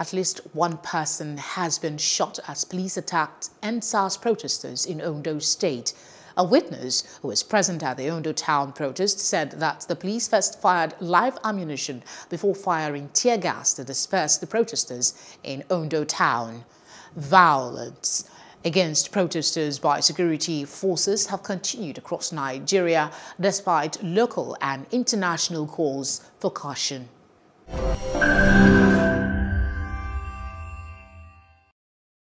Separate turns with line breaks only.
At least one person has been shot as police attacked EndSARS protesters in Ondo State. A witness who was present at the Ondo town protest said that the police first fired live ammunition before firing tear gas to disperse the protesters in Ondo town. Violence against protesters by security forces have continued across Nigeria despite local and international calls for caution.